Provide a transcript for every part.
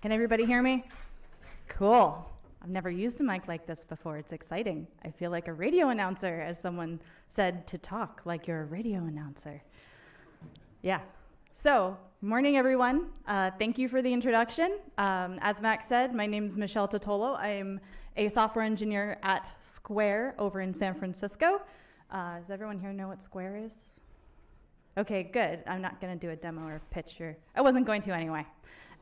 Can everybody hear me? Cool. I've never used a mic like this before. It's exciting. I feel like a radio announcer, as someone said to talk like you're a radio announcer. Yeah. So, morning, everyone. Uh, thank you for the introduction. Um, as Max said, my name is Michele Titolo. I am a software engineer at Square over in San Francisco. Uh, does everyone here know what Square is? Okay, good. I'm not going to do a demo or pitch. Or, I wasn't going to anyway.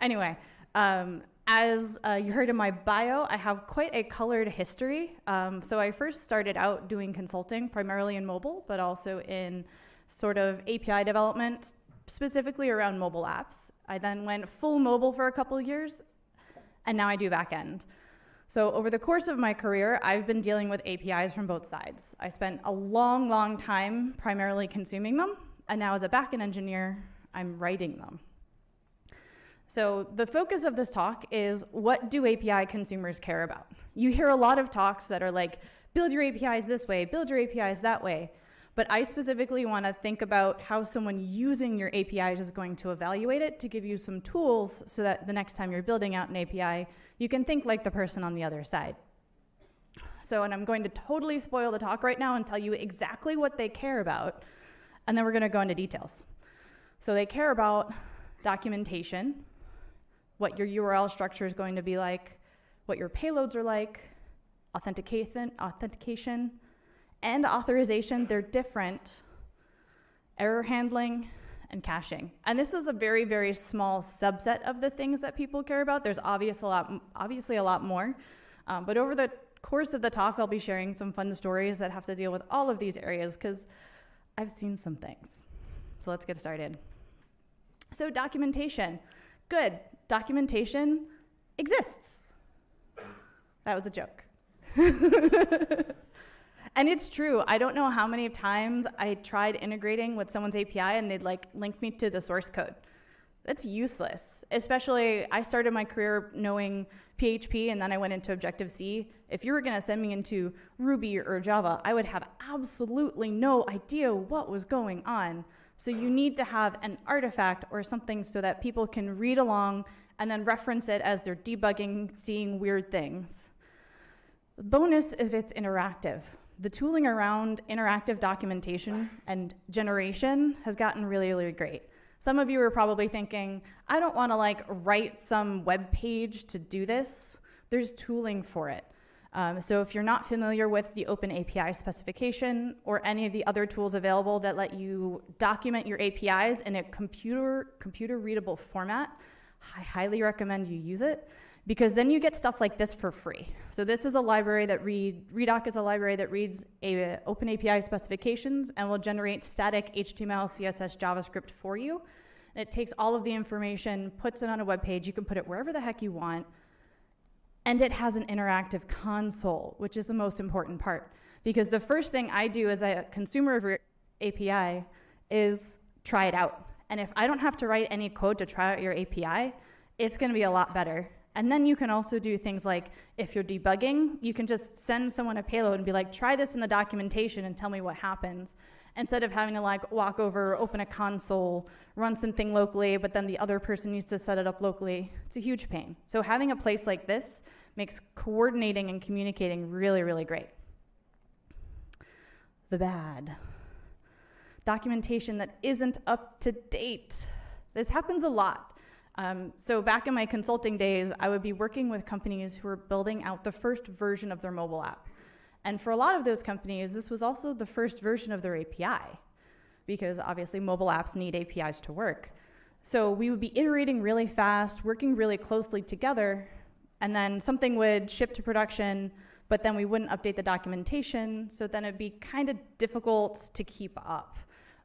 Anyway, um, as uh, you heard in my bio, I have quite a colored history. Um, so I first started out doing consulting, primarily in mobile, but also in sort of API development, specifically around mobile apps. I then went full mobile for a couple years, and now I do backend. So over the course of my career, I've been dealing with APIs from both sides. I spent a long, long time primarily consuming them, and now as a backend engineer, I'm writing them. So the focus of this talk is what do API consumers care about? You hear a lot of talks that are like, build your APIs this way, build your APIs that way. But I specifically want to think about how someone using your APIs is going to evaluate it to give you some tools so that the next time you're building out an API, you can think like the person on the other side. So, and I'm going to totally spoil the talk right now and tell you exactly what they care about, and then we're going to go into details. So, they care about documentation, what your URL structure is going to be like, what your payloads are like, authentication, authentication, and authorization, they're different. Error handling and caching. And this is a very, very small subset of the things that people care about. There's obvious a lot, obviously a lot more. Um, but over the course of the talk, I'll be sharing some fun stories that have to deal with all of these areas because I've seen some things. So let's get started. So, documentation. Good. Documentation exists. That was a joke. and it's true. I don't know how many times I tried integrating with someone's API and they'd like link me to the source code. That's useless. Especially, I started my career knowing PHP and then I went into Objective C. If you were going to send me into Ruby or Java, I would have absolutely no idea what was going on. So you need to have an artifact or something so that people can read along and then reference it as they're debugging, seeing weird things. The bonus is if it's interactive. The tooling around interactive documentation and generation has gotten really, really great. Some of you are probably thinking, I don't want to like write some web page to do this. There's tooling for it. Um, so if you're not familiar with the Open API specification or any of the other tools available that let you document your APIs in a computer computer readable format, I highly recommend you use it because then you get stuff like this for free. So this is a library that read Redoc is a library that reads a, Open API specifications and will generate static HTML, CSS, JavaScript for you. it takes all of the information, puts it on a web page. You can put it wherever the heck you want and it has an interactive console, which is the most important part. Because the first thing I do as a consumer of your API is try it out. And if I don't have to write any code to try out your API, it's going to be a lot better. And then you can also do things like if you're debugging, you can just send someone a payload and be like, try this in the documentation and tell me what happens. Instead of having to like walk over, open a console, run something locally, but then the other person needs to set it up locally. It's a huge pain. So having a place like this makes coordinating and communicating really, really great. The bad documentation that isn't up to date. This happens a lot. Um, so, back in my consulting days, I would be working with companies who were building out the first version of their mobile app. And for a lot of those companies, this was also the first version of their API, because obviously mobile apps need APIs to work. So, we would be iterating really fast, working really closely together and then something would ship to production, but then we wouldn't update the documentation, so then it'd be kind of difficult to keep up.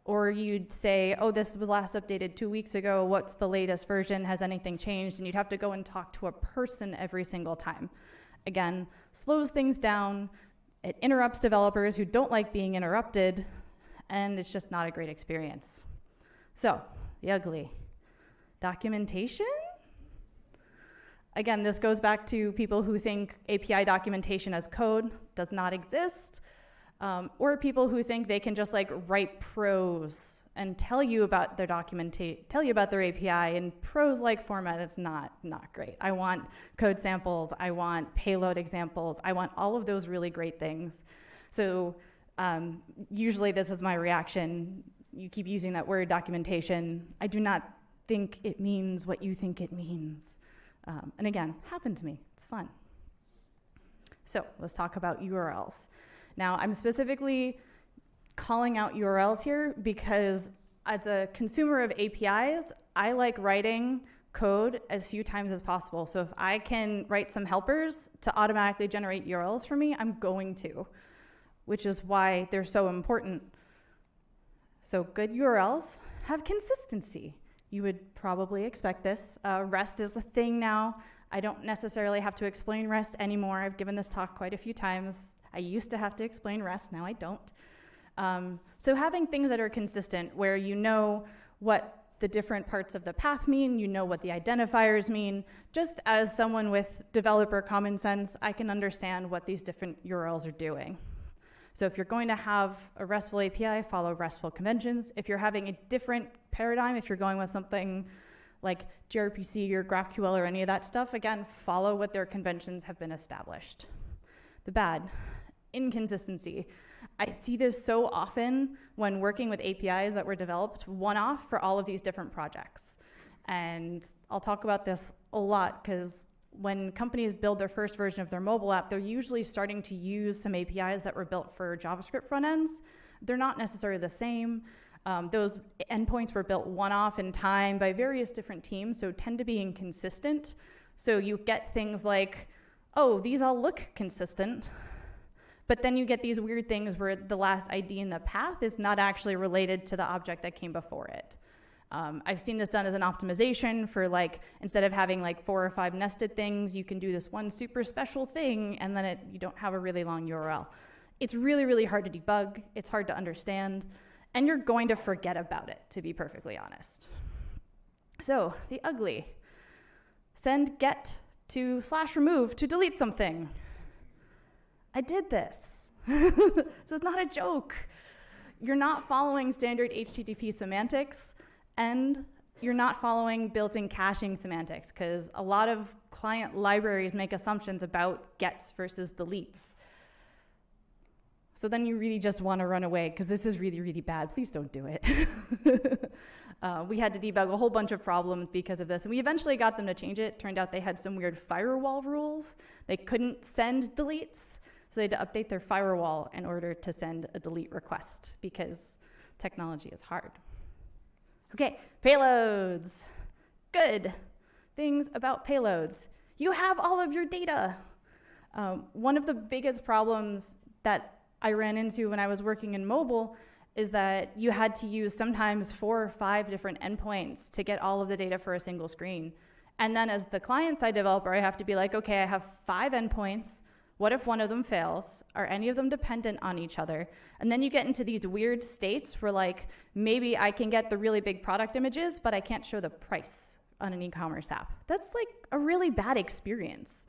Or you'd say, oh, this was last updated two weeks ago, what's the latest version? Has anything changed? And you'd have to go and talk to a person every single time. Again, slows things down, it interrupts developers who don't like being interrupted, and it's just not a great experience. So, the ugly. Documentation? Again, this goes back to people who think API documentation as code does not exist. Um, or people who think they can just like write prose and tell you about their documentation, tell you about their API in prose-like format. That's not not great. I want code samples. I want payload examples. I want all of those really great things. So um, usually this is my reaction. You keep using that word documentation. I do not think it means what you think it means. Um, and again, happened to me. It's fun. So let's talk about URLs. Now, I'm specifically calling out URLs here because as a consumer of APIs, I like writing code as few times as possible. So if I can write some helpers to automatically generate URLs for me, I'm going to, which is why they're so important. So good URLs have consistency. You would probably expect this. Uh, REST is the thing now. I don't necessarily have to explain REST anymore. I've given this talk quite a few times. I used to have to explain REST, now I don't. Um, so having things that are consistent, where you know what the different parts of the path mean, you know what the identifiers mean. Just as someone with developer common sense, I can understand what these different URLs are doing. So if you're going to have a RESTful API, follow RESTful conventions. If you're having a different paradigm, if you're going with something like gRPC or GraphQL or any of that stuff, again, follow what their conventions have been established. The bad, inconsistency. I see this so often when working with APIs that were developed one off for all of these different projects. And I'll talk about this a lot because when companies build their first version of their mobile app, they're usually starting to use some APIs that were built for JavaScript front ends. They're not necessarily the same. Um, those endpoints were built one off in time by various different teams, so tend to be inconsistent. So you get things like, oh, these all look consistent, but then you get these weird things where the last ID in the path is not actually related to the object that came before it. Um, I've seen this done as an optimization for like, instead of having like four or five nested things, you can do this one super special thing and then it, you don't have a really long URL. It's really, really hard to debug. It's hard to understand and you're going to forget about it, to be perfectly honest. So, the ugly. Send get to slash remove to delete something. I did this. so it's not a joke. You're not following standard HTTP semantics, and you're not following built in caching semantics, because a lot of client libraries make assumptions about gets versus deletes. So then you really just want to run away, because this is really, really bad. Please don't do it. uh, we had to debug a whole bunch of problems because of this, and we eventually got them to change it. Turned out they had some weird firewall rules. They couldn't send deletes. So they had to update their firewall in order to send a delete request because technology is hard. Okay, payloads. Good. Things about payloads. You have all of your data. Um, one of the biggest problems that I ran into when I was working in mobile is that you had to use sometimes four or five different endpoints to get all of the data for a single screen. And then as the client side developer, I have to be like, okay, I have five endpoints. What if one of them fails? Are any of them dependent on each other? And then you get into these weird states where, like, maybe I can get the really big product images, but I can't show the price on an e commerce app. That's like a really bad experience.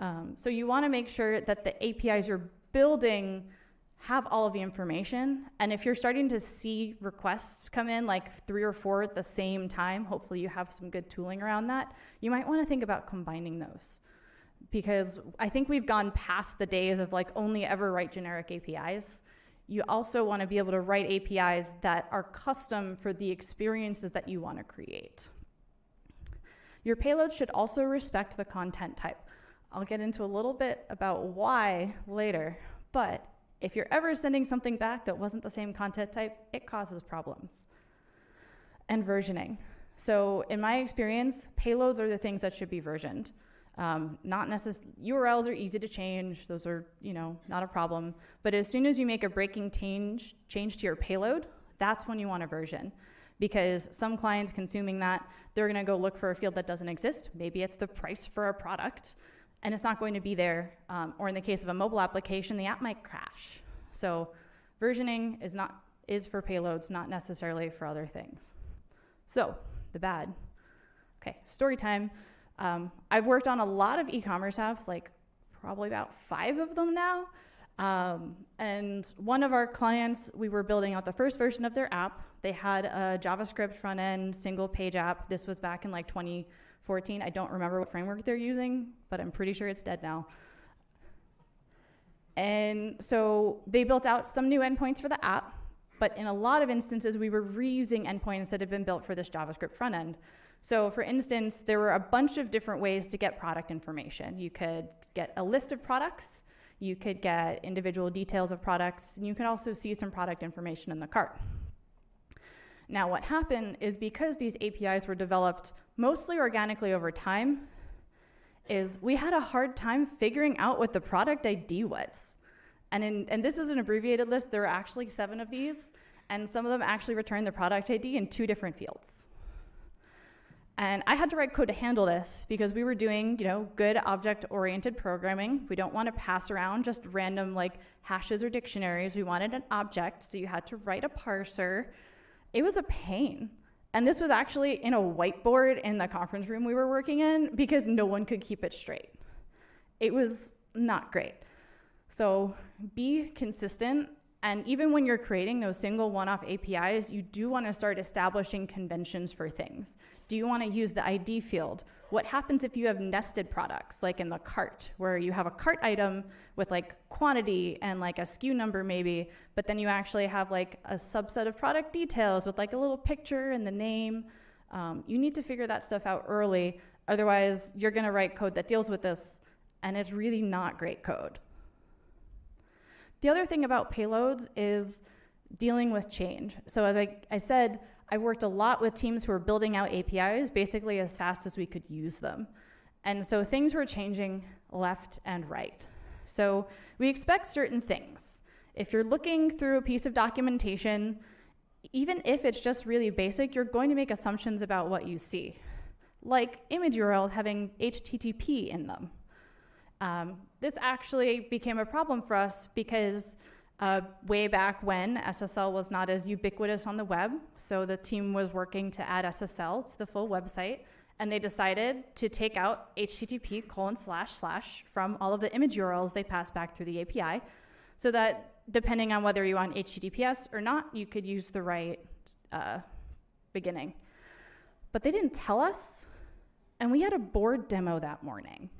Um, so, you want to make sure that the APIs you're building have all of the information. And if you're starting to see requests come in, like three or four at the same time, hopefully you have some good tooling around that, you might want to think about combining those because I think we've gone past the days of like only ever write generic APIs. You also want to be able to write APIs that are custom for the experiences that you want to create. Your payload should also respect the content type. I'll get into a little bit about why later, but if you're ever sending something back that wasn't the same content type, it causes problems. And versioning. So, in my experience, payloads are the things that should be versioned. Um, not necess- URLs are easy to change; those are you know not a problem. But as soon as you make a breaking change change to your payload, that's when you want a version, because some clients consuming that they're going to go look for a field that doesn't exist. Maybe it's the price for a product, and it's not going to be there. Um, or in the case of a mobile application, the app might crash. So versioning is not is for payloads, not necessarily for other things. So the bad. Okay, story time. Um, I've worked on a lot of e commerce apps, like probably about five of them now. Um, and one of our clients, we were building out the first version of their app. They had a JavaScript front end, single page app. This was back in like 2014. I don't remember what framework they're using, but I'm pretty sure it's dead now. And so they built out some new endpoints for the app, but in a lot of instances, we were reusing endpoints that had been built for this JavaScript front end. So, for instance, there were a bunch of different ways to get product information. You could get a list of products, you could get individual details of products, and you could also see some product information in the cart. Now, what happened is because these APIs were developed mostly organically over time, is we had a hard time figuring out what the product ID was. And, in, and this is an abbreviated list. There are actually seven of these, and some of them actually return the product ID in two different fields. And I had to write code to handle this because we were doing, you know, good object-oriented programming. We don't want to pass around just random like hashes or dictionaries. We wanted an object, so you had to write a parser. It was a pain. And this was actually in a whiteboard in the conference room we were working in because no one could keep it straight. It was not great. So be consistent and even when you're creating those single one off APIs, you do want to start establishing conventions for things. Do you want to use the ID field? What happens if you have nested products, like in the cart, where you have a cart item with like quantity and like a SKU number maybe, but then you actually have like a subset of product details with like a little picture and the name? Um, you need to figure that stuff out early. Otherwise, you're going to write code that deals with this, and it's really not great code. The other thing about payloads is dealing with change. So, as I, I said, I worked a lot with teams who were building out APIs basically as fast as we could use them. And so things were changing left and right. So, we expect certain things. If you're looking through a piece of documentation, even if it's just really basic, you're going to make assumptions about what you see, like image URLs having HTTP in them. Um, this actually became a problem for us because uh, way back when SSL was not as ubiquitous on the web, so the team was working to add SSL to the full website, and they decided to take out HTTP colon slash slash from all of the image URLs they passed back through the API, so that depending on whether you want HTTPS or not, you could use the right uh, beginning. But they didn't tell us, and we had a board demo that morning.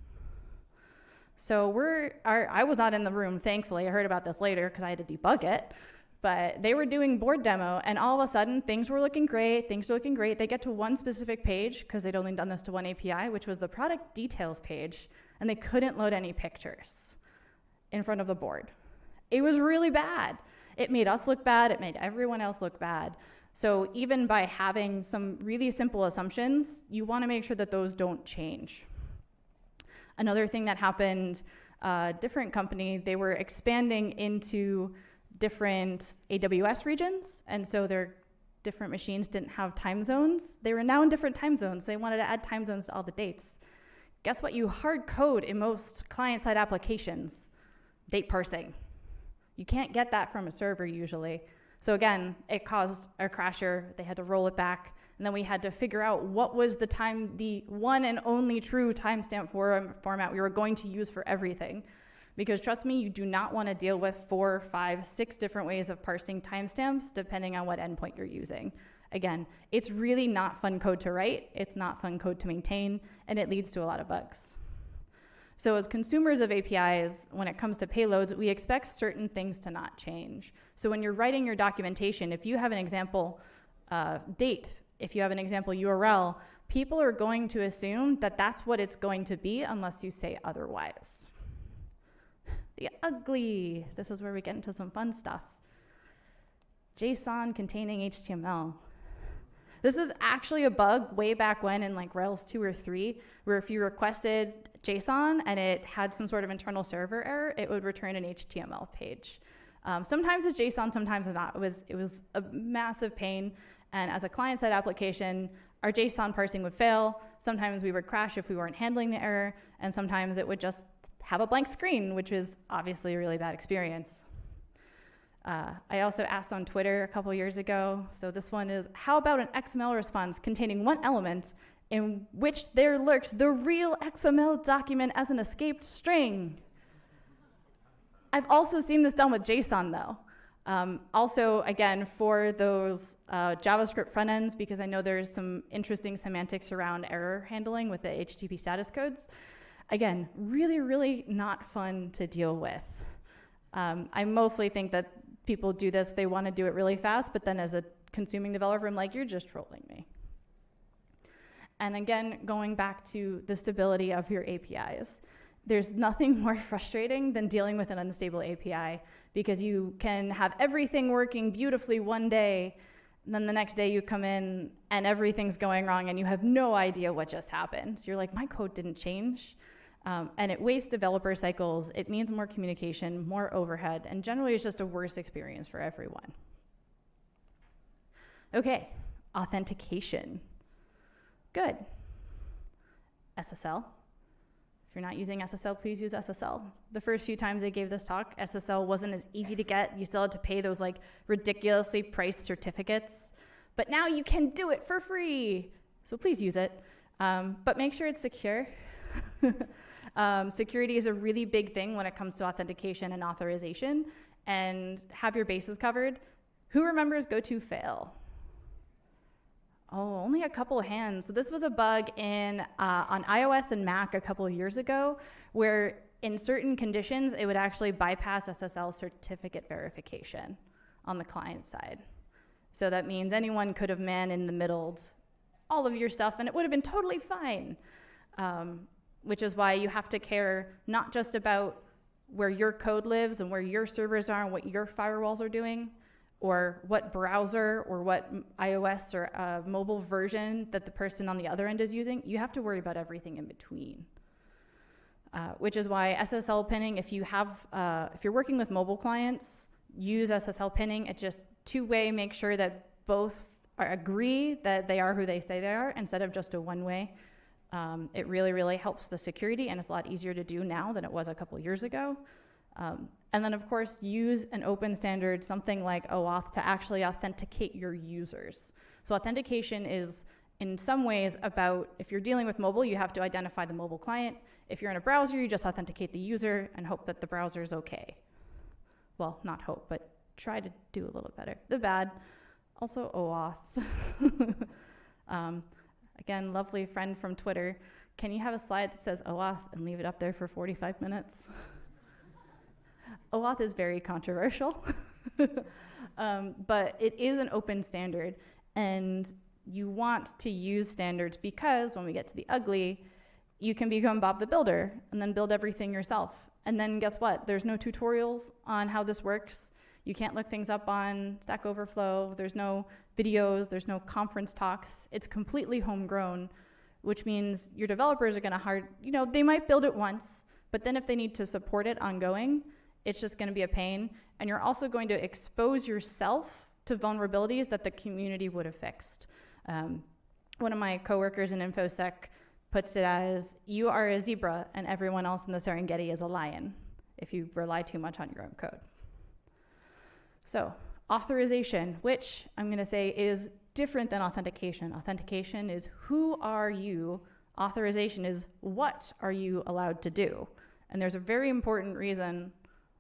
So we're, our, I was not in the room, thankfully. I heard about this later because I had to debug it. But they were doing board demo, and all of a sudden, things were looking great. Things were looking great. They get to one specific page because they'd only done this to one API, which was the product details page, and they couldn't load any pictures in front of the board. It was really bad. It made us look bad. It made everyone else look bad. So even by having some really simple assumptions, you want to make sure that those don't change. Another thing that happened, a uh, different company, they were expanding into different AWS regions, and so their different machines didn't have time zones. They were now in different time zones. They wanted to add time zones to all the dates. Guess what? You hard code in most client side applications date parsing. You can't get that from a server usually. So again, it caused a crasher. They had to roll it back. And then we had to figure out what was the time, the one and only true timestamp for, format we were going to use for everything. Because trust me, you do not want to deal with four, five, six different ways of parsing timestamps depending on what endpoint you're using. Again, it's really not fun code to write, it's not fun code to maintain, and it leads to a lot of bugs. So, as consumers of APIs, when it comes to payloads, we expect certain things to not change. So, when you're writing your documentation, if you have an example uh, date if you have an example URL, people are going to assume that that's what it's going to be unless you say otherwise. The ugly, this is where we get into some fun stuff. JSON containing HTML. This was actually a bug way back when in like Rails 2 or 3, where if you requested JSON and it had some sort of internal server error, it would return an HTML page. Um, sometimes it's JSON, sometimes it's not. It was, it was a massive pain. And as a client side application, our JSON parsing would fail. Sometimes we would crash if we weren't handling the error, and sometimes it would just have a blank screen, which was obviously a really bad experience. Uh, I also asked on Twitter a couple years ago, so this one is how about an XML response containing one element in which there lurks the real XML document as an escaped string? I've also seen this done with JSON though. Um, also, again, for those uh, JavaScript front ends, because I know there's some interesting semantics around error handling with the HTTP status codes. Again, really, really not fun to deal with. Um, I mostly think that people do this, they want to do it really fast, but then as a consuming developer, I'm like, you're just trolling me. And again, going back to the stability of your APIs, there's nothing more frustrating than dealing with an unstable API because you can have everything working beautifully one day, and then the next day you come in and everything's going wrong and you have no idea what just happened. So you're like, my code didn't change. Um, and it wastes developer cycles, it means more communication, more overhead, and generally it's just a worse experience for everyone. Okay, authentication. Good. SSL. If you're not using SSL, please use SSL. The first few times I gave this talk, SSL wasn't as easy to get. You still had to pay those like ridiculously priced certificates. But now you can do it for free. So please use it. Um, but make sure it's secure. um, security is a really big thing when it comes to authentication and authorization. And have your bases covered. Who remembers goto fail? Oh, only a couple hands. So this was a bug in uh, on iOS and Mac a couple of years ago, where in certain conditions it would actually bypass SSL certificate verification on the client side. So that means anyone could have man in the middle all of your stuff, and it would have been totally fine. Um, which is why you have to care not just about where your code lives and where your servers are and what your firewalls are doing, or what browser or what iOS or uh, mobile version that the person on the other end is using, you have to worry about everything in between. Uh, which is why SSL pinning, if you have, uh, if you're working with mobile clients, use SSL pinning. It just two-way, make sure that both are, agree that they are who they say they are instead of just a one-way. Um, it really, really helps the security, and it's a lot easier to do now than it was a couple years ago. Um, and then, of course, use an open standard, something like OAuth, to actually authenticate your users. So, authentication is in some ways about if you're dealing with mobile, you have to identify the mobile client. If you're in a browser, you just authenticate the user and hope that the browser is okay. Well, not hope, but try to do a little better. The bad, also OAuth. um, again, lovely friend from Twitter. Can you have a slide that says OAuth and leave it up there for 45 minutes? OAuth is very controversial, um, but it is an open standard, and you want to use standards because when we get to the ugly, you can become Bob the Builder and then build everything yourself. And then guess what? There's no tutorials on how this works. You can't look things up on Stack Overflow. There's no videos. There's no conference talks. It's completely homegrown, which means your developers are going to hard, you know, they might build it once, but then if they need to support it ongoing, it's just going to be a pain. And you're also going to expose yourself to vulnerabilities that the community would have fixed. Um, one of my coworkers in InfoSec puts it as you are a zebra and everyone else in the Serengeti is a lion if you rely too much on your own code. So, authorization, which I'm going to say is different than authentication. Authentication is who are you, authorization is what are you allowed to do. And there's a very important reason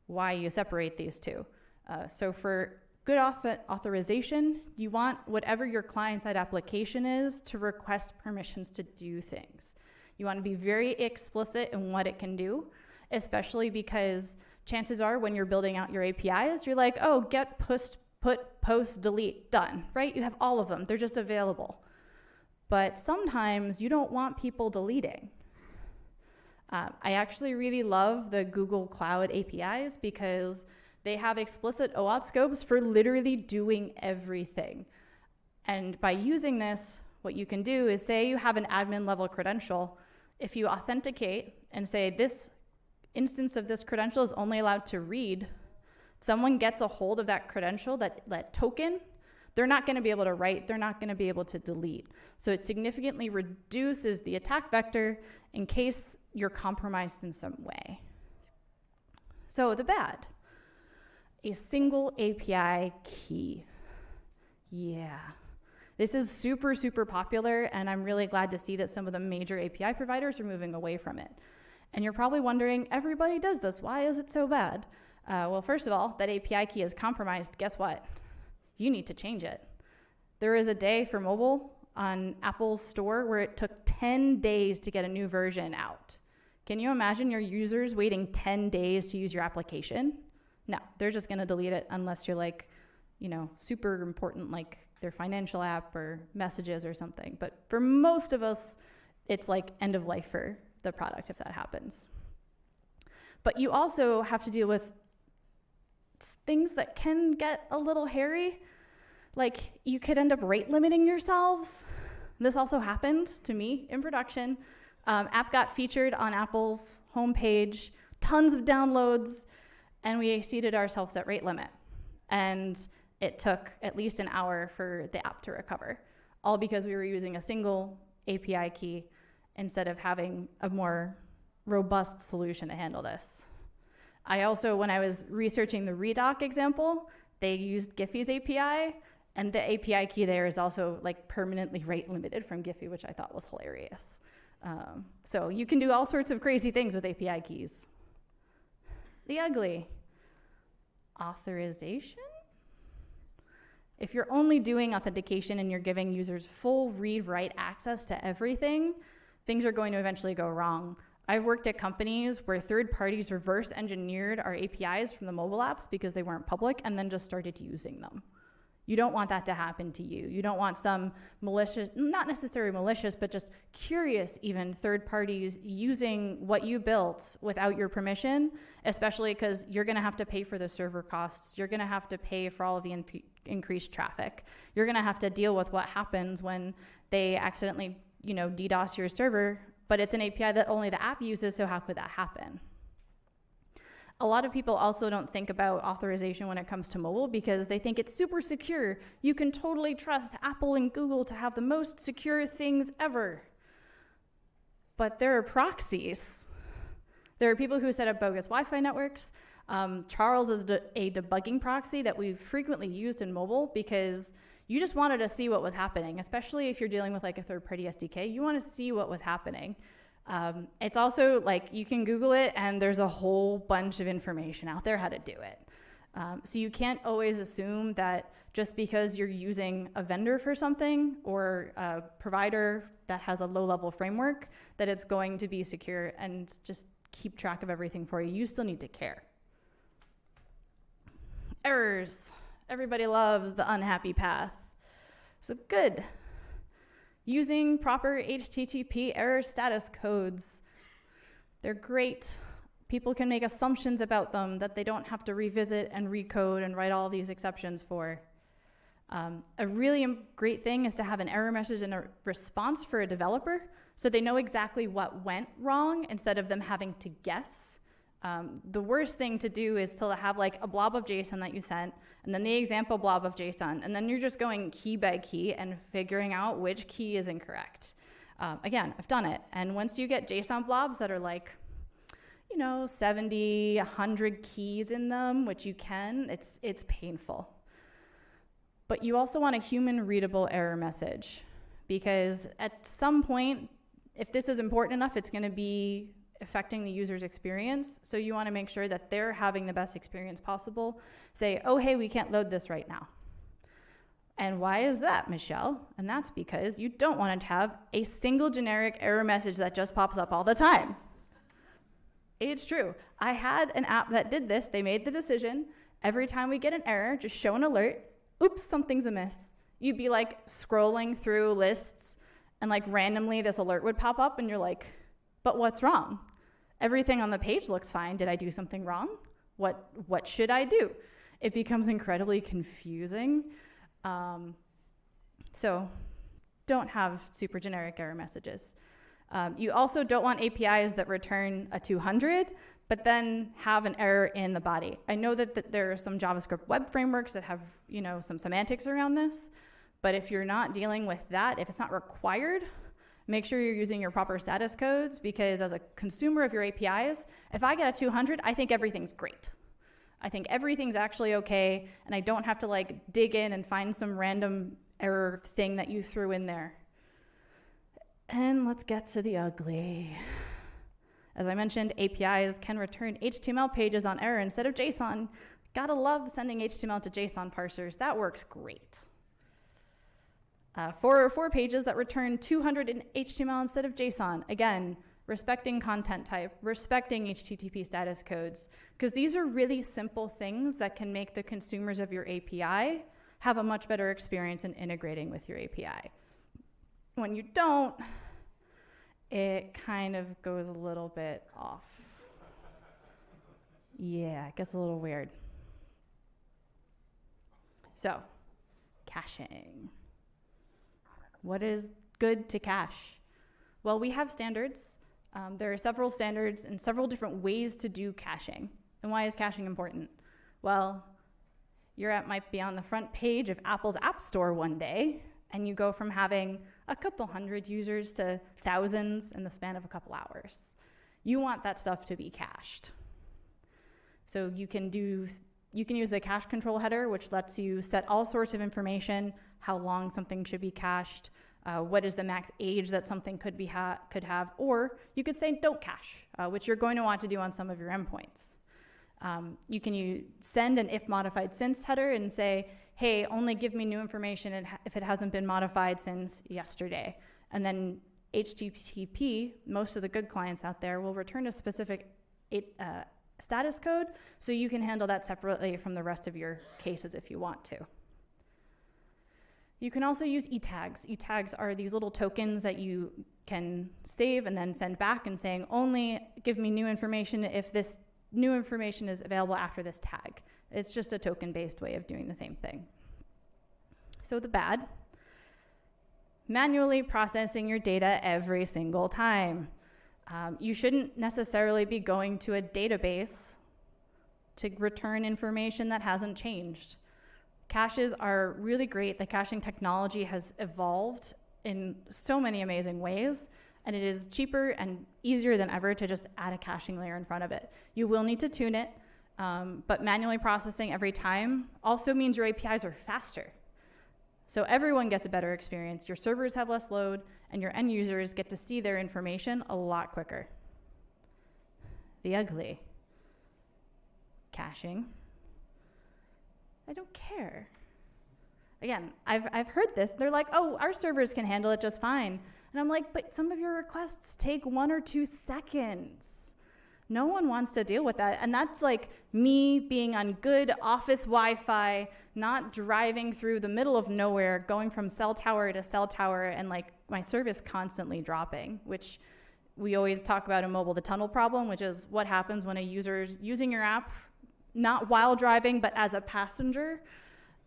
why you separate these two. Uh, so for good author authorization, you want whatever your client-side application is to request permissions to do things. You want to be very explicit in what it can do, especially because chances are when you're building out your APIs, you're like, oh, get, post, put, post, delete, done, right? You have all of them. They're just available. But sometimes you don't want people deleting. Uh, I actually really love the Google Cloud APIs because they have explicit OAuth scopes for literally doing everything. And by using this, what you can do is say you have an admin level credential. If you authenticate and say this instance of this credential is only allowed to read, someone gets a hold of that credential, that, that token, they're not going to be able to write, they're not going to be able to delete. So it significantly reduces the attack vector in case you're compromised in some way. So the bad a single API key. Yeah. This is super, super popular, and I'm really glad to see that some of the major API providers are moving away from it. And you're probably wondering, everybody does this. Why is it so bad? Uh, well, first of all, that API key is compromised. Guess what? You need to change it. There is a day for mobile on Apple's store where it took 10 days to get a new version out. Can you imagine your users waiting 10 days to use your application? No, they're just going to delete it unless you're like, you know, super important, like their financial app or messages or something. But for most of us, it's like end of life for the product if that happens. But you also have to deal with things that can get a little hairy. Like you could end up rate limiting yourselves. This also happened to me in production. Um, app got featured on Apple's homepage, tons of downloads, and we exceeded ourselves at rate limit. And it took at least an hour for the app to recover, all because we were using a single API key instead of having a more robust solution to handle this. I also, when I was researching the Redoc example, they used Giphy's API, and the API key there is also like permanently rate limited from Giphy, which I thought was hilarious. Um, so you can do all sorts of crazy things with API keys. The ugly authorization. If you're only doing authentication and you're giving users full read write access to everything, things are going to eventually go wrong. I've worked at companies where third parties reverse engineered our APIs from the mobile apps because they weren't public and then just started using them. You don't want that to happen to you. You don't want some malicious, not necessarily malicious, but just curious, even third parties using what you built without your permission, especially because you're going to have to pay for the server costs. You're going to have to pay for all of the in- increased traffic. You're going to have to deal with what happens when they accidentally, you know, DDoS your server, but it's an API that only the app uses, so how could that happen? A lot of people also don't think about authorization when it comes to mobile because they think it's super secure. You can totally trust Apple and Google to have the most secure things ever. But there are proxies. There are people who set up bogus Wi Fi networks. Um, Charles is a debugging proxy that we've frequently used in mobile because you just wanted to see what was happening, especially if you're dealing with like a third party SDK. You want to see what was happening. Um, it's also like you can Google it, and there's a whole bunch of information out there how to do it. Um, so you can't always assume that just because you're using a vendor for something or a provider that has a low level framework that it's going to be secure and just keep track of everything for you. You still need to care. Errors. Everybody loves the unhappy path. So good using proper HTTP error status codes. They're great. People can make assumptions about them that they don't have to revisit and recode and write all these exceptions for. Um, a really great thing is to have an error message and a response for a developer so they know exactly what went wrong instead of them having to guess. Um, the worst thing to do is to have like a blob of JSON that you sent, and then the example blob of JSON, and then you're just going key by key and figuring out which key is incorrect. Um, again, I've done it, and once you get JSON blobs that are like, you know, 70, 100 keys in them, which you can, it's it's painful. But you also want a human readable error message, because at some point, if this is important enough, it's going to be affecting the user's experience. So you want to make sure that they're having the best experience possible. Say, oh, hey, we can't load this right now. And why is that, Michele? And that's because you don't want to have a single generic error message that just pops up all the time. It's true. I had an app that did this. They made the decision every time we get an error, just show an alert. Oops, something's amiss. You'd be like scrolling through lists, and like randomly this alert would pop up, and you're like, but what's wrong? Everything on the page looks fine. Did I do something wrong? What, what should I do? It becomes incredibly confusing. Um, so don't have super generic error messages. Um, you also don't want APIs that return a 200, but then have an error in the body. I know that, that there are some JavaScript web frameworks that have you know some semantics around this, but if you're not dealing with that, if it's not required, Make sure you're using your proper status codes because as a consumer of your APIs, if I get a 200, I think everything's great. I think everything's actually okay, and I don't have to like dig in and find some random error thing that you threw in there. And let's get to the ugly. As I mentioned, APIs can return HTML pages on error instead of JSON. Gotta love sending HTML to JSON parsers. That works great. Uh, or four pages that return 200 in HTML instead of JSON. Again, respecting content type, respecting HTTP status codes, because these are really simple things that can make the consumers of your API have a much better experience in integrating with your API. When you don't, it kind of goes a little bit off. Yeah, it gets a little weird. So, caching. What is good to cache? Well, we have standards. Um, there are several standards and several different ways to do caching. And why is caching important? Well, your app might be on the front page of Apple's App Store one day, and you go from having a couple hundred users to thousands in the span of a couple hours. You want that stuff to be cached. So you can do you can use the cache control header, which lets you set all sorts of information, how long something should be cached, uh, what is the max age that something could be ha- could have, or you could say don't cache, uh, which you're going to want to do on some of your endpoints. Um, you can send an if modified since header and say, hey, only give me new information if it hasn't been modified since yesterday. And then HTTP, most of the good clients out there, will return a specific uh, status code so you can handle that separately from the rest of your cases if you want to. You can also use e-tags. E-tags are these little tokens that you can save and then send back and saying, only give me new information if this new information is available after this tag. It's just a token-based way of doing the same thing. So the bad, manually processing your data every single time. Um, you shouldn't necessarily be going to a database to return information that hasn't changed. Caches are really great. The caching technology has evolved in so many amazing ways, and it is cheaper and easier than ever to just add a caching layer in front of it. You will need to tune it, um, but manually processing every time also means your APIs are faster. So everyone gets a better experience. Your servers have less load, and your end users get to see their information a lot quicker. The ugly caching I don't care. Again, I've, I've heard this. They're like, oh, our servers can handle it just fine. And I'm like, but some of your requests take one or two seconds. No one wants to deal with that. And that's like me being on good office Wi Fi, not driving through the middle of nowhere, going from cell tower to cell tower, and like my service constantly dropping, which we always talk about in mobile the tunnel problem, which is what happens when a user's using your app not while driving, but as a passenger.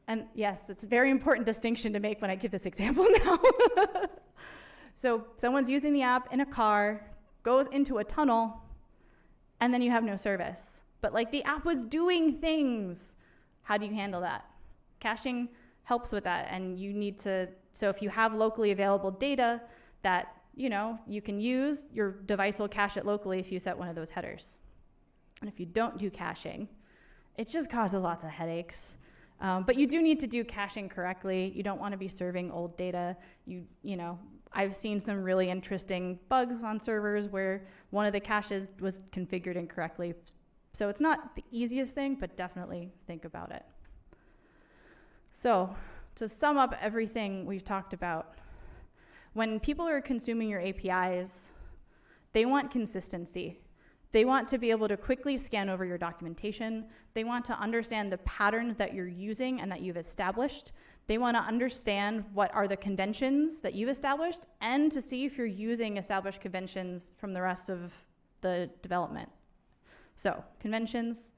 And yes, that's a very important distinction to make when I give this example now. so someone's using the app in a car, goes into a tunnel, and then you have no service. But like the app was doing things. How do you handle that? Caching helps with that. And you need to, so if you have locally available data that, you know, you can use, your device will cache it locally if you set one of those headers. And if you don't do caching, it just causes lots of headaches. Um, but you do need to do caching correctly. You don't want to be serving old data. You, you know, I've seen some really interesting bugs on servers where one of the caches was configured incorrectly. So it's not the easiest thing, but definitely think about it. So to sum up everything we've talked about, when people are consuming your APIs, they want consistency. They want to be able to quickly scan over your documentation. They want to understand the patterns that you're using and that you've established. They want to understand what are the conventions that you've established and to see if you're using established conventions from the rest of the development. So, conventions.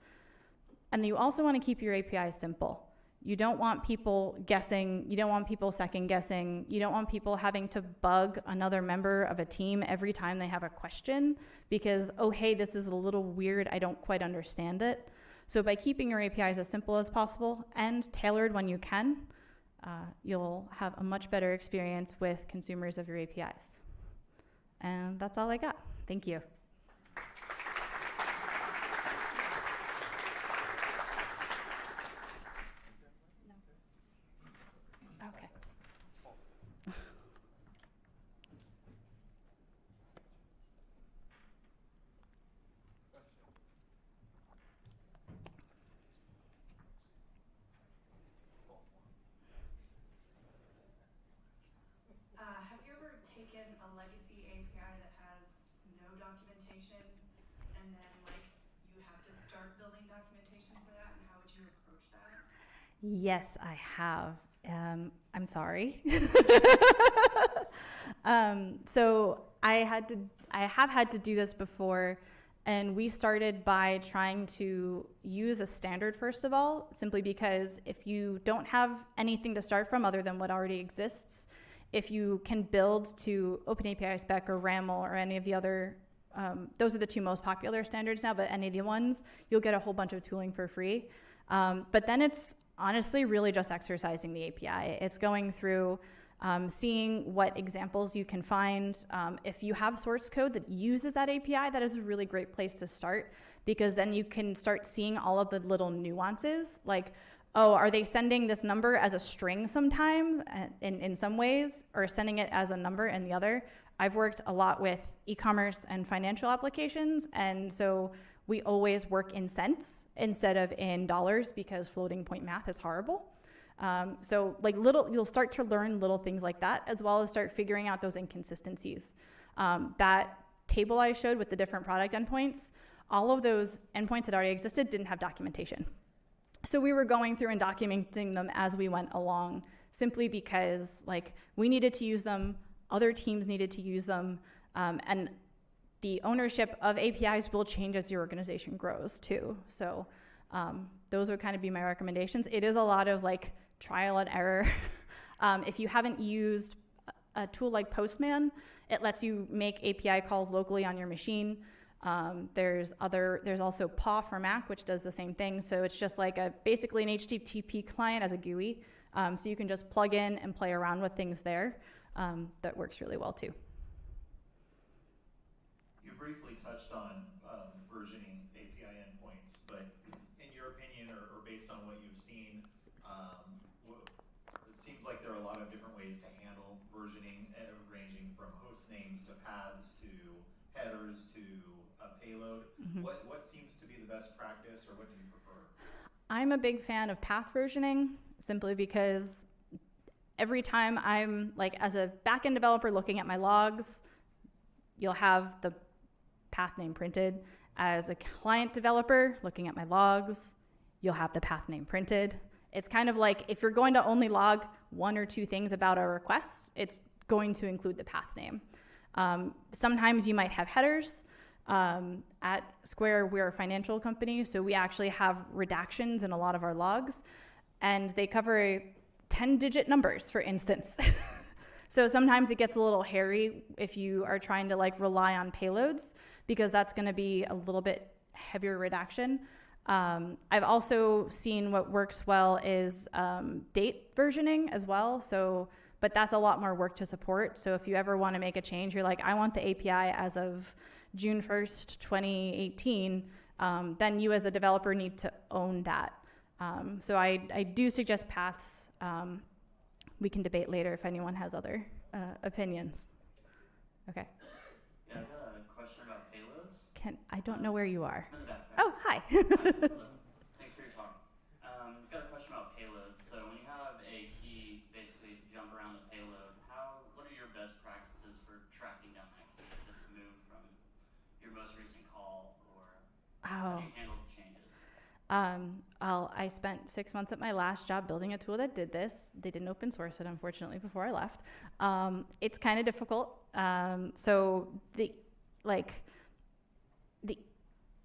And you also want to keep your API simple. You don't want people guessing, you don't want people second guessing, you don't want people having to bug another member of a team every time they have a question because, oh, hey, this is a little weird, I don't quite understand it. So, by keeping your APIs as simple as possible and tailored when you can, uh, you'll have a much better experience with consumers of your APIs. And that's all I got. Thank you. Documentation, and then like you have to start building documentation for that, and how would you approach that? Yes, I have. Um, I'm sorry. um, so I had to. I have had to do this before, and we started by trying to use a standard first of all, simply because if you don't have anything to start from other than what already exists, if you can build to OpenAPI spec or RAML or any of the other, um, those are the two most popular standards now, but any of the ones, you'll get a whole bunch of tooling for free. Um, but then it's honestly really just exercising the API. It's going through um, seeing what examples you can find. Um, if you have source code that uses that API, that is a really great place to start because then you can start seeing all of the little nuances. Like, oh, are they sending this number as a string sometimes uh, in, in some ways, or sending it as a number in the other? I've worked a lot with e commerce and financial applications, and so we always work in cents instead of in dollars because floating point math is horrible. Um, so like little, you'll start to learn little things like that, as well as start figuring out those inconsistencies. Um, that table I showed with the different product endpoints, all of those endpoints that already existed didn't have documentation. So we were going through and documenting them as we went along, simply because like we needed to use them, other teams needed to use them, um, and the ownership of APIs will change as your organization grows too. So um, those would kind of be my recommendations. It is a lot of like trial and error. um, if you haven't used a tool like Postman, it lets you make API calls locally on your machine. Um, there's other. There's also Paw for Mac, which does the same thing. So it's just like a basically an HTTP client as a GUI. Um, so you can just plug in and play around with things there. Um, that works really well too. You briefly touched on um, versioning API endpoints, but in your opinion, or, or based on what you've seen, um, it seems like there are a lot of different ways to handle versioning, ranging from host names to paths to headers to a payload. Mm-hmm. What, what seems to be the best practice, or what do you prefer? I'm a big fan of path versioning simply because every time I'm like as a backend developer looking at my logs, you'll have the path name printed. As a client developer looking at my logs, you'll have the path name printed. It's kind of like if you're going to only log one or two things about a request, it's going to include the path name. Um, sometimes you might have headers. Um, at Square, we're a financial company, so we actually have redactions in a lot of our logs, and they cover 10 digit numbers, for instance. so sometimes it gets a little hairy if you are trying to like rely on payloads, because that's going to be a little bit heavier redaction. Um, I've also seen what works well is um, date versioning as well. So, but that's a lot more work to support. So if you ever want to make a change, you're like, I want the API as of June 1st, 2018, um, then you as the developer need to own that. Um, so I, I do suggest paths. Um, we can debate later if anyone has other uh, opinions. Okay. Yeah, I got a question about payloads. Can I don't know where you are. Oh, hi. Hi Thanks for your talk. Um, I've got a question about payloads. So when you have a key basically jump around the payload, how what are your best practices for tracking down that key that's moved from your most recent call, or oh. How do you handle changes? Um, I'll, I spent six months at my last job building a tool that did this. They didn't open source it, unfortunately, before I left. Um, it's kind of difficult. Um, so the like the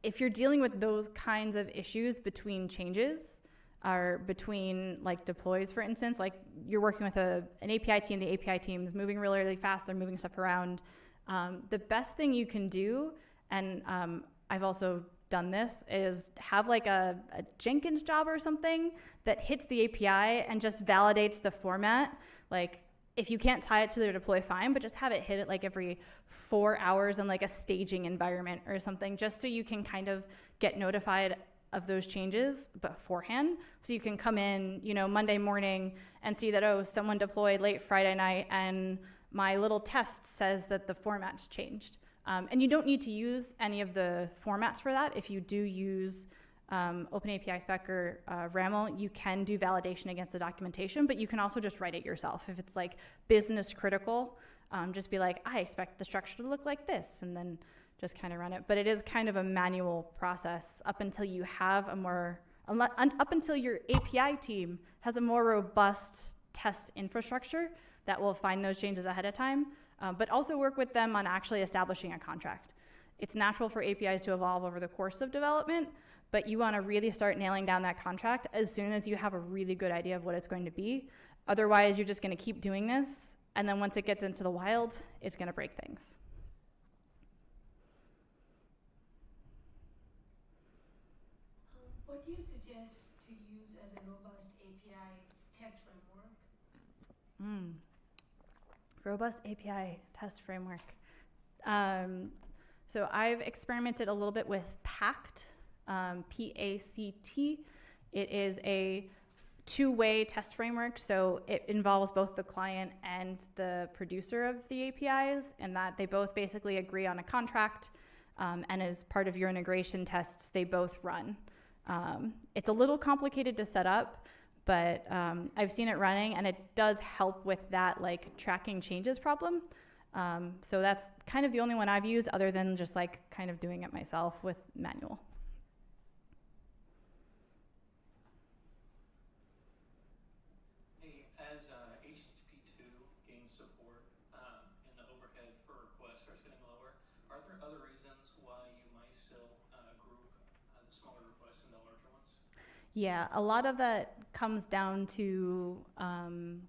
if you're dealing with those kinds of issues between changes or between like deploys, for instance, like you're working with a, an API team, the API team is moving really, really fast, they're moving stuff around. Um, the best thing you can do, and um, I've also done this is have like a, a, Jenkins job or something that hits the API and just validates the format. Like if you can't tie it to the deploy, fine, but just have it hit it like every four hours in like a staging environment or something, just so you can kind of get notified of those changes beforehand. So you can come in, you know, Monday morning and see that, oh, someone deployed late Friday night and my little test says that the format's changed. Um, and you don't need to use any of the formats for that. If you do use um, OpenAPI spec or uh, RAML, you can do validation against the documentation, but you can also just write it yourself. If it's like business critical, um, just be like, I expect the structure to look like this, and then just kind of run it. But it is kind of a manual process up until you have a more, up until your API team has a more robust test infrastructure that will find those changes ahead of time, uh, but also work with them on actually establishing a contract. It's natural for APIs to evolve over the course of development, but you want to really start nailing down that contract as soon as you have a really good idea of what it's going to be. Otherwise, you're just going to keep doing this, and then once it gets into the wild, it's going to break things. Um, what do you suggest to use as a robust API test framework? Mm. Robust API test framework. Um, so I've experimented a little bit with PACT, um, P A C T. It is a two way test framework, so it involves both the client and the producer of the APIs, and that they both basically agree on a contract. Um, and as part of your integration tests, they both run. Um, it's a little complicated to set up, but um, I've seen it running, and it does help with that like tracking changes problem. Um, so that's kind of the only one I've used, other than just like kind of doing it myself with manual. Hey, as uh, HTTP 2 gains support um, and the overhead for requests starts getting lower, are there other reasons why you might still uh, group uh, the smaller requests into larger ones? Yeah, a lot of that comes down to um,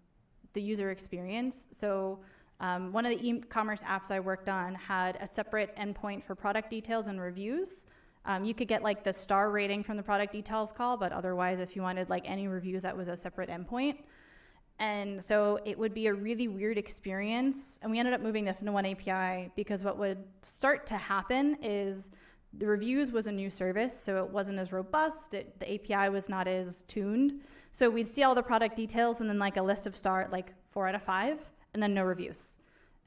the user experience. So, um, one of the e-commerce apps I worked on had a separate endpoint for product details and reviews. Um, you could get like the star rating from the product details call, but otherwise, if you wanted like any reviews, that was a separate endpoint. And so it would be a really weird experience. And we ended up moving this into one API because what would start to happen is the reviews was a new service, so it wasn't as robust. It, the API was not as tuned. So we'd see all the product details and then like a list of star, like four out of five, and then no reviews.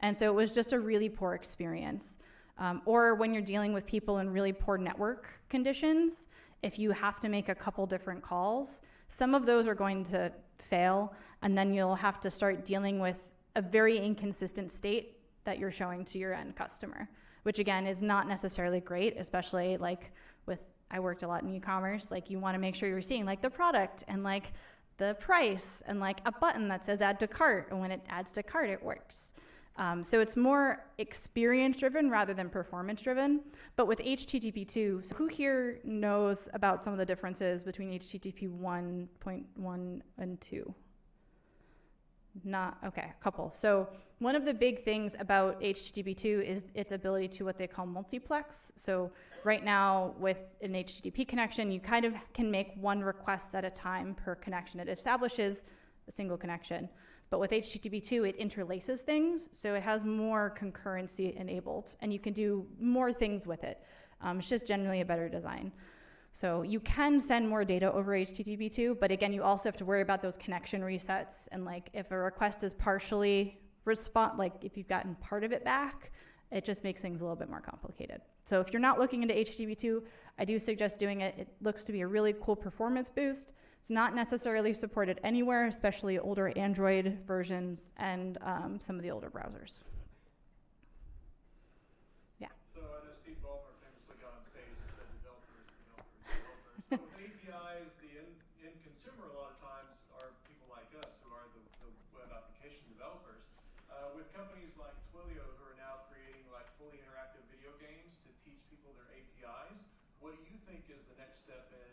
And so it was just a really poor experience. Um, or when you're dealing with people in really poor network conditions, if you have to make a couple different calls, some of those are going to fail, and then you'll have to start dealing with a very inconsistent state that you're showing to your end customer, which again is not necessarily great, especially like with I worked a lot in e-commerce. Like you want to make sure you're seeing like the product and like the price and like a button that says add to cart, and when it adds to cart, it works. Um, so it's more experience driven rather than performance driven. But with HTTP2, so who here knows about some of the differences between HTTP 1.1 and 2? Not okay, a couple. So one of the big things about HTTP2 is its ability to what they call multiplex. So right now with an HTTP connection, you kind of can make one request at a time per connection. It establishes a single connection. But with HTTP2, it interlaces things, so it has more concurrency enabled, and you can do more things with it. Um, it's just generally a better design. So you can send more data over HTTP2, but again, you also have to worry about those connection resets, and like if a request is partially respond, like if you've gotten part of it back, it just makes things a little bit more complicated. So if you're not looking into HTTP2, I do suggest doing it. It looks to be a really cool performance boost. It's not necessarily supported anywhere, especially older Android versions and um, some of the older browsers. So I know Steve Ballmer famously got on stage and said developers, developers, developers. But with APIs, the end, end consumer a lot of times are people like us who are the, the web application developers. Uh, with companies like Twilio who are now creating like fully interactive video games to teach people their APIs, what do you think is the next step in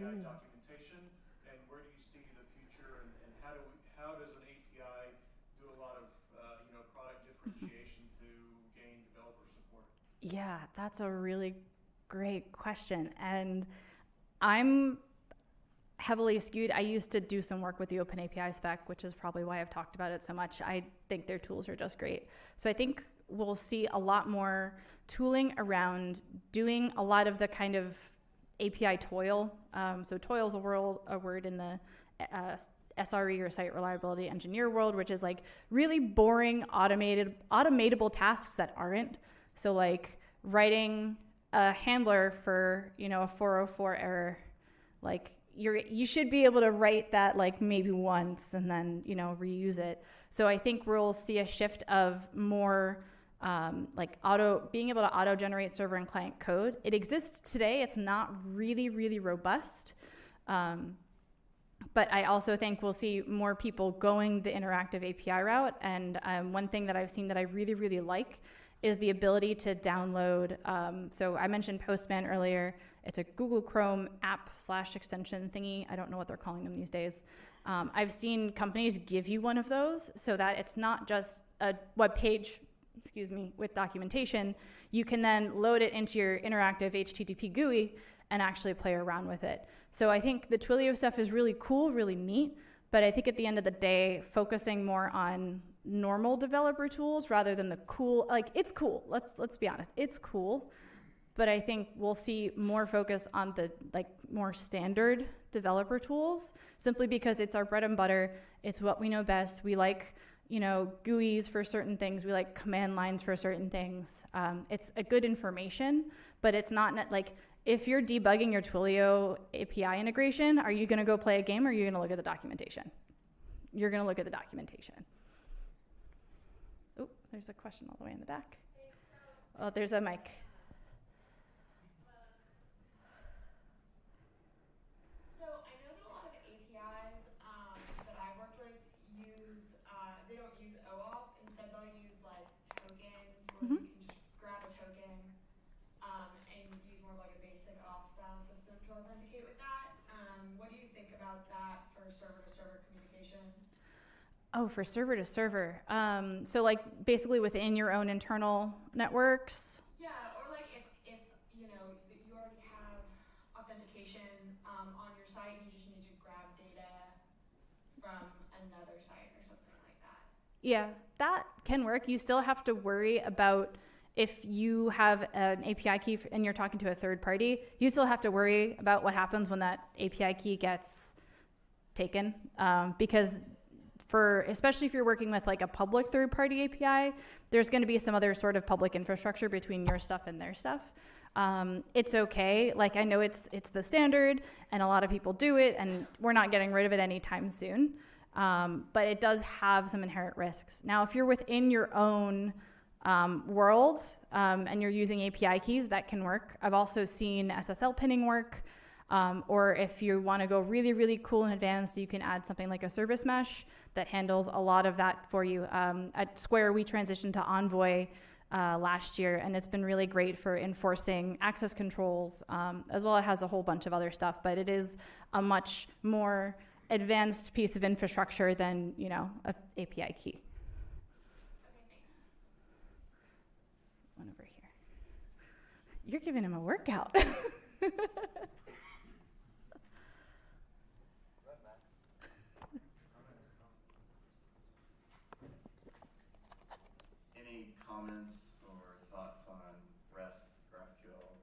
API Ooh. documentation? And where do you see the future and, and how do we, how does an API do a lot of, uh, you know, product differentiation to gain developer support? Yeah, that's a really great question. And I'm heavily skewed. I used to do some work with the Open API spec, which is probably why I've talked about it so much. I think their tools are just great. So I think we'll see a lot more tooling around doing a lot of the kind of API toil. Um, so toil is a, world, a word in the uh, SRE or site reliability engineer world, which is like really boring automated automatable tasks that aren't. So like writing a handler for you know a 404 error, like you're you should be able to write that like maybe once and then you know reuse it. So I think we'll see a shift of more um, like auto being able to auto generate server and client code. It exists today. It's not really really robust. Um, but I also think we'll see more people going the interactive API route. And um, one thing that I've seen that I really, really like is the ability to download. Um, so I mentioned Postman earlier. It's a Google Chrome app slash extension thingy. I don't know what they're calling them these days. Um, I've seen companies give you one of those so that it's not just a web page, excuse me, with documentation. You can then load it into your interactive HTTP GUI and actually play around with it. So I think the Twilio stuff is really cool, really neat, but I think at the end of the day, focusing more on normal developer tools rather than the cool like it's cool. Let's let's be honest. It's cool. But I think we'll see more focus on the like more standard developer tools simply because it's our bread and butter. It's what we know best. We like you know, GUIs for certain things. We like command lines for certain things. Um, it's a good information, but it's not like if you're debugging your Twilio API integration, are you going to go play a game or are you going to look at the documentation? You're going to look at the documentation. Oh, there's a question all the way in the back. Oh, there's a mic. So I know that a lot of APIs um, that I've worked with use, uh, they don't use OAuth. Instead, they'll use like tokens where Mhm. you can just grab a token um, and use more of like a basic auth style system to authenticate with that. Um, what do you think about that for server to server communication? Oh, for server to server. Um, so, like, basically within your own internal networks. Yeah, or like if, if you know you already have authentication um, on your site and you just need to grab data from another site or something like that. Yeah, that can work. You still have to worry about if you have an API key and you're talking to a third party, you still have to worry about what happens when that API key gets taken. Um, because for especially if you're working with like a public third party API, there's going to be some other sort of public infrastructure between your stuff and their stuff. Um, it's okay. Like I know it's it's the standard, and a lot of people do it, and we're not getting rid of it anytime soon. Um, but it does have some inherent risks. Now, if you're within your own um, world um, and you're using API keys, that can work. I've also seen SSL pinning work. Um, or if you want to go really, really cool and advanced, you can add something like a service mesh that handles a lot of that for you. Um, at Square, we transitioned to Envoy uh, last year, and it's been really great for enforcing access controls, um, as well it has a whole bunch of other stuff. But it is a much more advanced piece of infrastructure than you know a API key. One over here. You're giving him a workout. Any comments or thoughts on REST, GraphQL,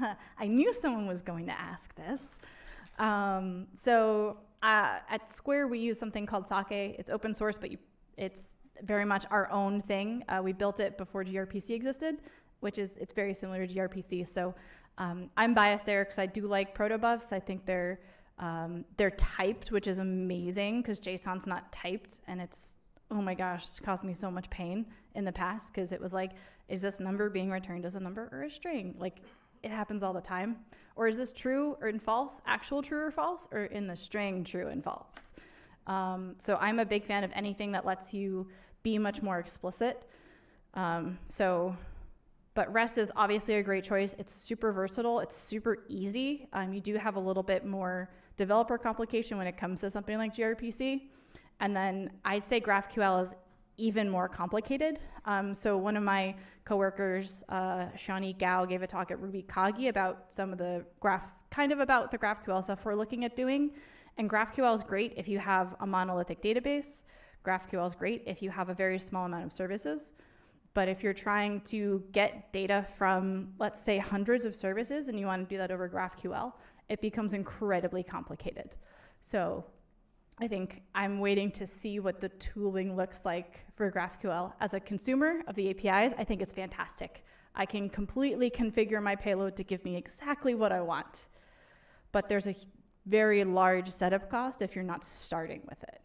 gRPC? I knew someone was going to ask this. Um, so uh, at Square, we use something called Sake. It's open source, but you, it's very much our own thing. Uh, we built it before gRPC existed, which is it's very similar to gRPC. So um, I'm biased there because I do like protobufs. I think they're um, they're typed, which is amazing because JSON's not typed, and it's oh my gosh, it's caused me so much pain in the past because it was like, is this number being returned as a number or a string? Like it happens all the time. Or is this true or in false, actual true or false, or in the string true and false? Um, so I'm a big fan of anything that lets you be much more explicit. Um, so, but REST is obviously a great choice. It's super versatile. It's super easy. Um, you do have a little bit more developer complication when it comes to something like gRPC. And then I'd say GraphQL is even more complicated. Um, so one of my coworkers, uh, Shawnee Gao, gave a talk at RubyKaigi about some of the graph, kind of about the GraphQL stuff we're looking at doing. And GraphQL is great if you have a monolithic database. GraphQL is great if you have a very small amount of services. But if you're trying to get data from, let's say, hundreds of services and you want to do that over GraphQL, it becomes incredibly complicated. So I think I'm waiting to see what the tooling looks like for GraphQL. As a consumer of the APIs, I think it's fantastic. I can completely configure my payload to give me exactly what I want. But there's a very large setup cost if you're not starting with it.